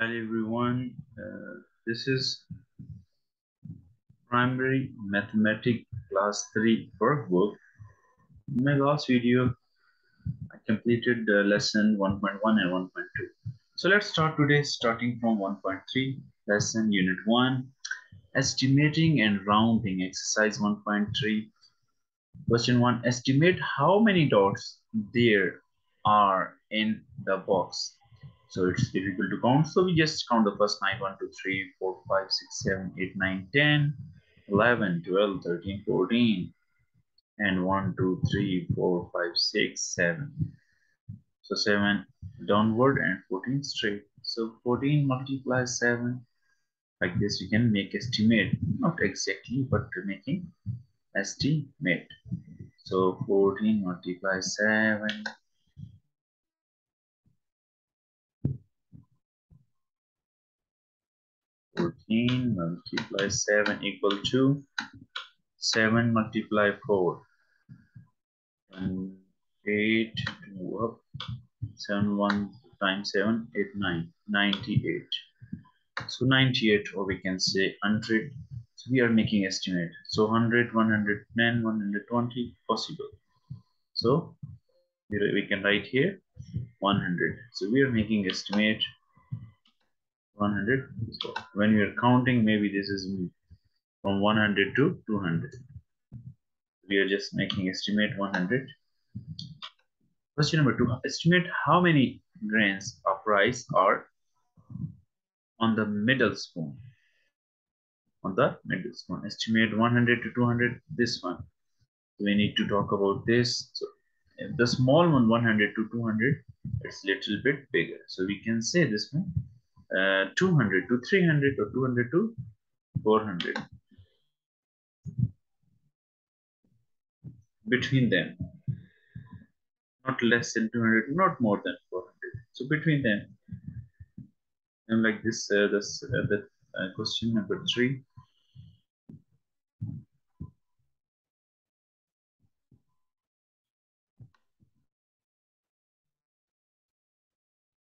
Hello everyone, uh, this is primary mathematics class 3 workbook. In my last video, I completed the lesson 1.1 and 1.2. So let's start today starting from 1.3 lesson unit 1 estimating and rounding exercise 1.3 question 1 estimate how many dots there are in the box so it's difficult to count. So we just count the first 9, 1, 2, 3, 4, 5, 6, 7, 8, 9, 10, 11, 12, 13, 14, and 1, 2, 3, 4, 5, 6, 7. So 7 downward and 14 straight. So 14 multiplies 7. Like this, you can make estimate, not exactly, but making estimate. So 14 multiplies 7 14 multiply 7 equal to 7 multiply 4 and 8 2 up 7 1 times 7 8 9 98 so 98 or we can say 100 so we are making estimate. So 100 110 120 possible. So we can write here 100 so we are making estimate 100 so when we are counting maybe this is from 100 to 200 we are just making estimate 100 question number two. Estimate how many grains of rice are on the middle spoon? On the middle spoon. Estimate 100 to 200 this one. So we need to talk about this. So the small one 100 to 200 it's little bit bigger. So we can say this one uh, 200 to 300 or 200 to 400 between them. Not less than 200 not more than 400 so between them. And like this uh, this uh, the uh, question number three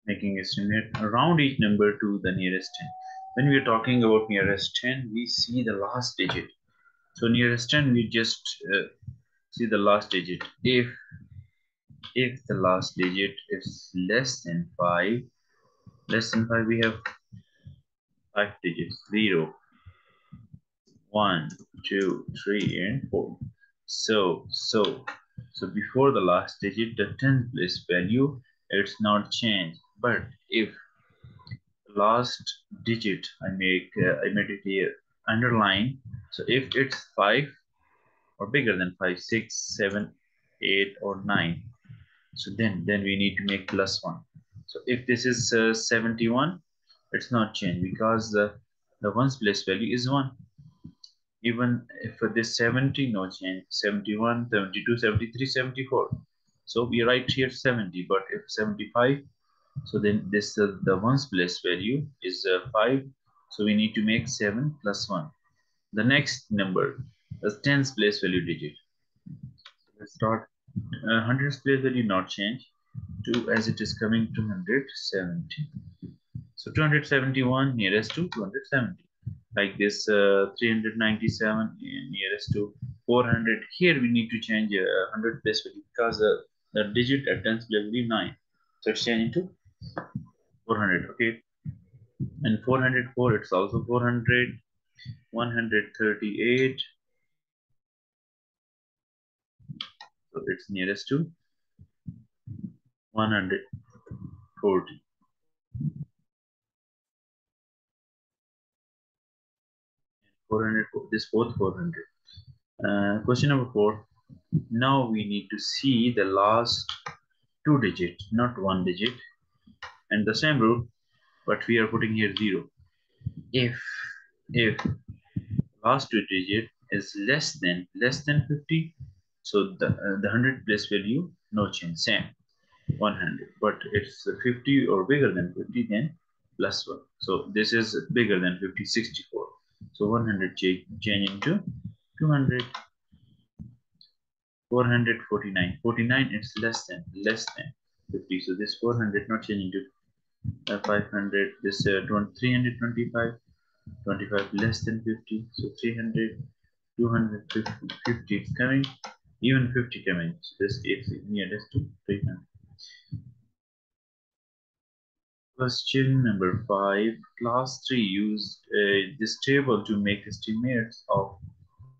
making estimate around each number to the nearest 10. When we are talking about nearest 10, we see the last digit. So nearest 10, we just uh, see the last digit. If if the last digit is less than 5, less than 5, we have 5 digits, 0, 1, 2, 3, and 4. So, so, so before the last digit, the 10th place value, it's not changed but if last digit I make uh, I made it here underline. So if it's 5 or bigger than 5 6 7 8 or 9 so then then we need to make plus 1 so if this is uh, 71 it's not changed because the the ones place value is 1 even if this 70 no change. 71 72 73 74 so we write here 70 but if 75 so then this uh, the ones place value is uh, 5. So we need to make 7 plus 1. The next number, the tens place value digit. Let's start. Uh, hundreds place value not change. 2 as it is coming 270. So 271 nearest to 270. Like this uh, 397 nearest to 400. Here we need to change uh, 100 place value because uh, the digit at tens place value 9. So it's changing to 400 okay? And 404 it's also 400 138 so it's nearest to 140 400 this both 400 uh, question number four. Now we need to see the last two digit not one digit and the same rule but we are putting here zero. If if last two digit is less than less than 50 so the uh, the 100 place value no change same 100 but it's 50 or bigger than 50 then plus 1 so this is bigger than 50 64 so 100 change, change into 200 449 49 it's less than less than 50 so this 400 not changing to uh, 500 this uh, 325 25 less than 50 so 300 250 50 is coming. Even 50 coming. So this is nearest to 300 Question number five. Class 3 used uh, this table to make estimates of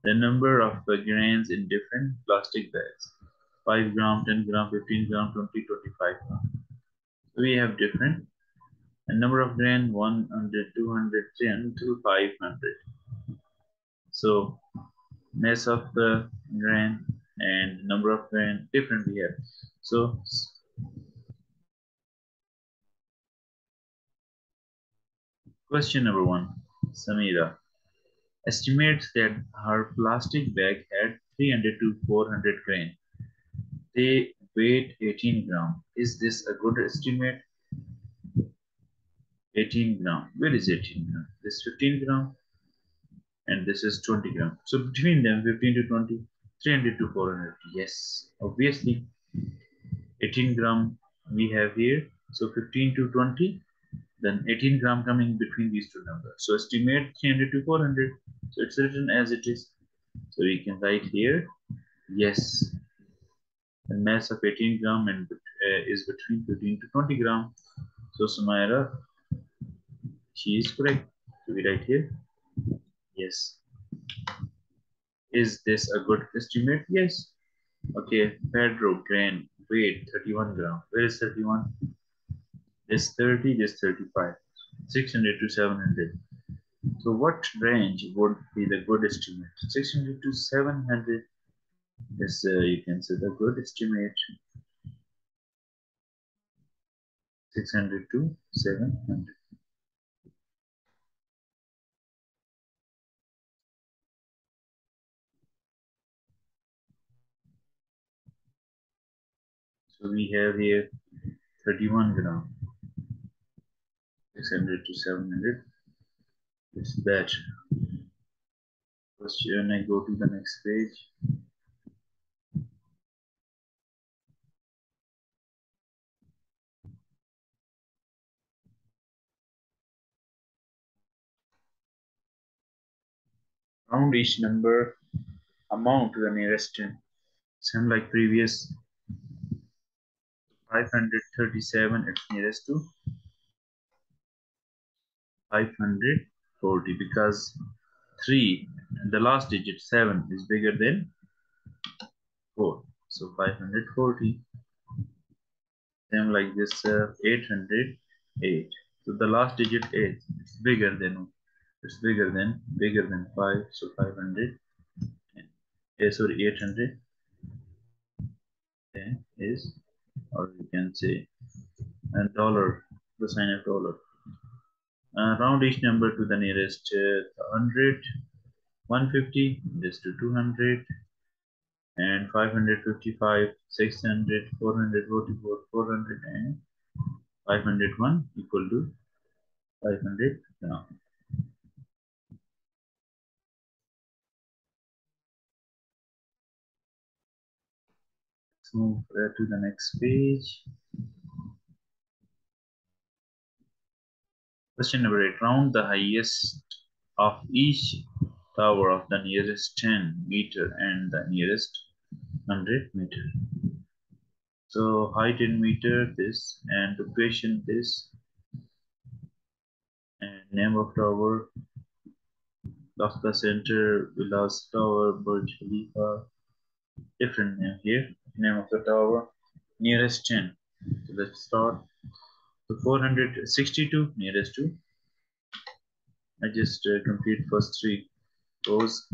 the number of uh, grains in different plastic bags. 5 gram, 10 gram, 15 gram, 20, 25 gram. So we have different number of grain 100, 200, 300 to 500. So mass of the grain and number of grain different we have. So Question number one, Samira estimates that her plastic bag had 300 to 400 grain. They weighed 18 gram. Is this a good estimate? 18 gram. Where is 18 gram? This 15 gram and this is 20 gram. So between them, 15 to 20, 300 to 400. Yes, obviously 18 gram we have here. So 15 to 20, then 18 gram coming between these two numbers. So estimate 300 to 400. So it's written as it is. So we can write here, yes. The mass of 18 gram and uh, is between 15 to 20 gram. So Sumaira, she is correct. So we write here, yes. Is this a good estimate? Yes. Okay, Pedro grain weight 31 gram. Where is 31? This 30, this 35, 600 to 700. So what range would be the good estimate? 600 to 700 is, uh, you can say, the good estimate. 600 to 700. So we have here 31 gram. 600 to 700 it's that first when I go to the next page round each number amount to the nearest 10 same like previous 537 it's nearest to 540 because 3 the last digit 7 is bigger than 4 so 540 same like this uh, 808 so the last digit 8 it's bigger than it's bigger than bigger than 5 so 500 yeah, sorry 800 is or you can say a dollar the sign of dollar. Uh, round each number to the nearest uh, 100 150 this to 200 and 555 600 444 400 and 501 equal to 500 now move to the next page Question number 8. Round the highest of each tower of the nearest 10 meter and the nearest 100 meter. So height in meter this and location this and name of tower the Center, Willis Tower, Burj Khalifa, different name here, name of the tower, nearest 10. So let's start. So 462 nearest to. I just uh, complete first three rows.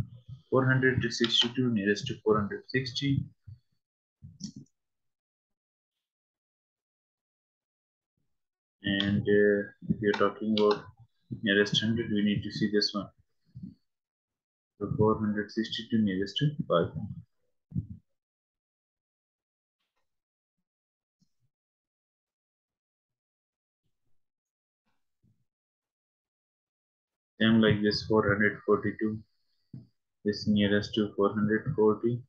462 nearest to 460. And uh, if you're talking about nearest 100, we need to see this one. So 462 nearest to 500. Same like this 442 is nearest to 440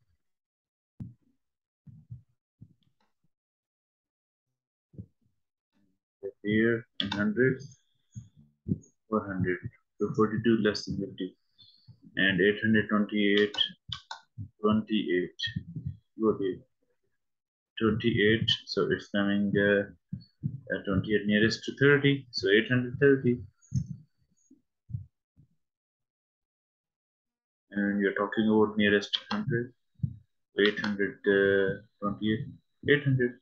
4 here in hundreds 400 so 42 less than 50 and 828 28 okay. 28 so it's coming uh, uh, 28 nearest to 30 so 830 and you're talking about nearest 100 828 uh, 800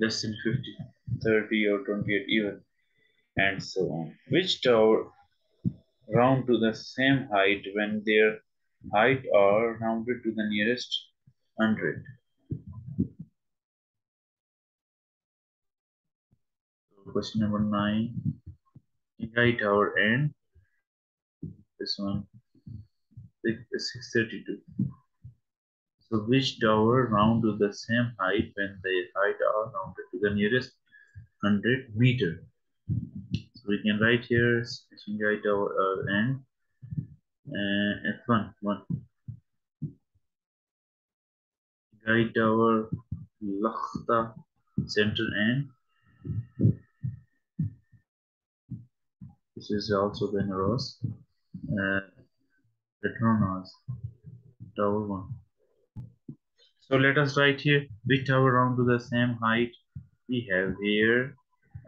less than 50 30 or 28 even and so on. Which tower round to the same height when their height are rounded to the nearest 100 question number 9 height tower and this one 632 so which tower round to the same height when the height are rounded to the nearest 100 meter? So we can write here Shanghai tower uh, and uh, F1 one. Shanghai tower Lakhta center and this is also Benaros uh, Petronas tower one. So let us write here which tower round to the same height we have here.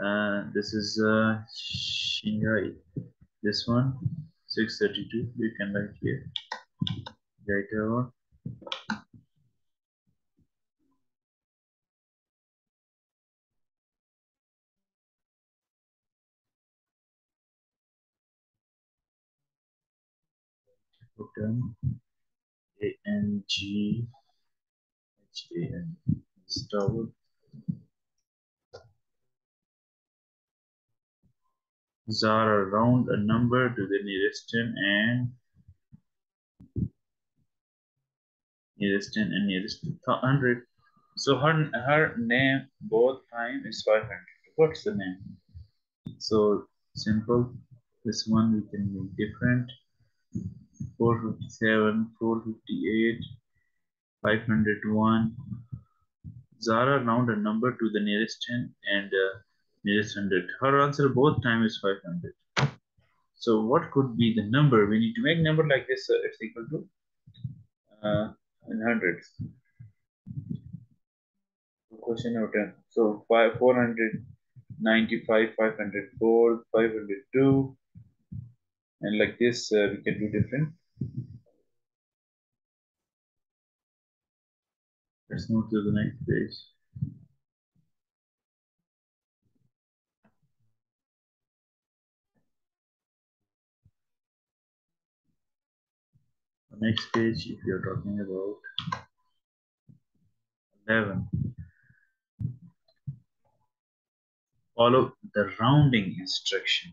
Uh, this is uh, Shanghai. This one 632. We can write here. Shanghai tower. A N G H-A-N tower. Zara round a number to the nearest 10 and nearest 10 and nearest 100. So her, her name both time is 500. What's the name? So simple. This one we can make different. 457, 458, 501. Zara round a number to the nearest 10 and uh, nearest 100. Her answer both time is 500. So what could be the number? We need to make number like this. It's equal to uh, in hundreds. Question number 10. So five, 495, 504, 502. And like this, uh, we can do different. Let's move to the next page. The next page, if you're talking about 11, follow the rounding instruction.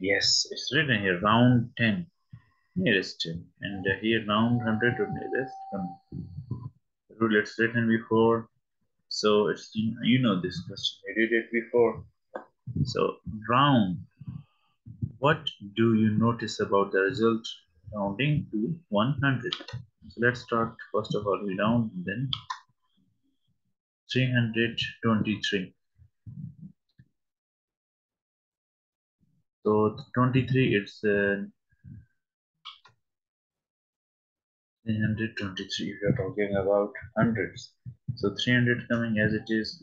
Yes, it's written here round 10, nearest 10, and uh, here round 100 to nearest 100 rule it's written before. So it's you know this question. I did it before. So round. What do you notice about the result rounding to 100 so let's start first of all we round then 323 so 23 it's uh, 323 if you're talking about hundreds. So 300 coming as it is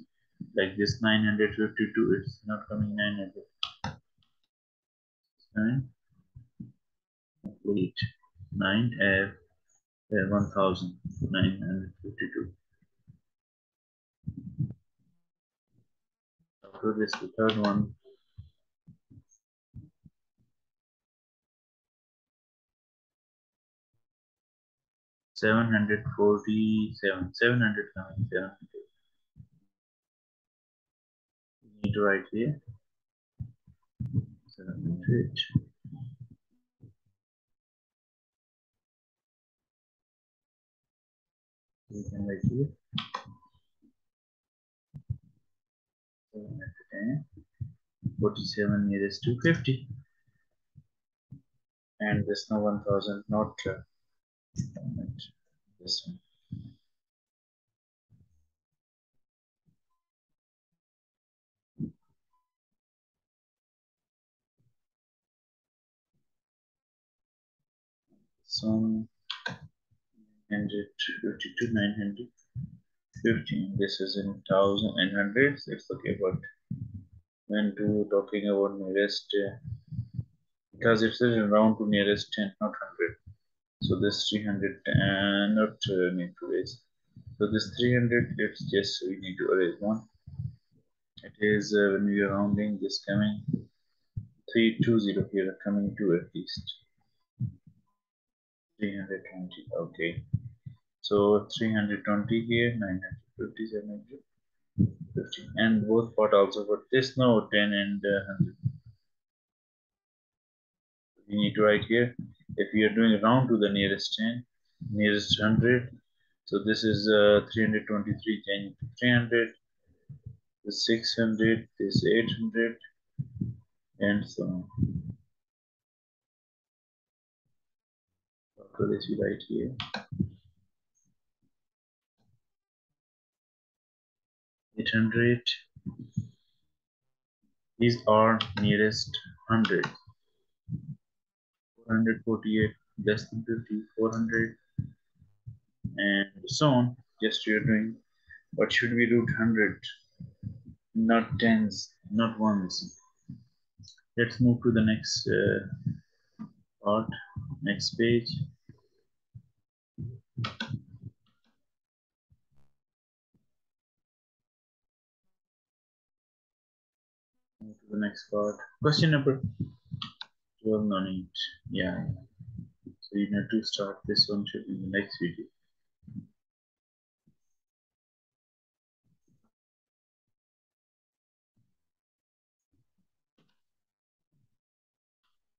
like this 952 it's not coming 900 9 complete 9 f uh, 1952 after this the third one 747 700 you need to write here. 700 you can write here. 710 47 nearest to 50 and this now 1000 not uh, this one. Some 952, 915. This is in thousand and hundreds. It's okay, but when to talking about nearest, uh, because it's round to nearest 10, not 100 so this 300 and not need to raise so this 300 it's just we need to erase one. It is uh, when we are rounding this coming 320 here coming to at least 320 okay. So 320 here 950 750 and both part also but this now 10 and uh, 100 we need to write here if we are doing round to the nearest 10 nearest 100 so this is uh, 323 10 to 300 this 600 this 800 and so on after this we write here Eight hundred. These are nearest hundred. 448 less than 50, 400, and so on. Just you're doing what should we root 100, not tens, not ones. Let's move to the next uh, part, next page. Move to the next part. Question number 12 no need. Yeah. So you need to start this one should be the next video.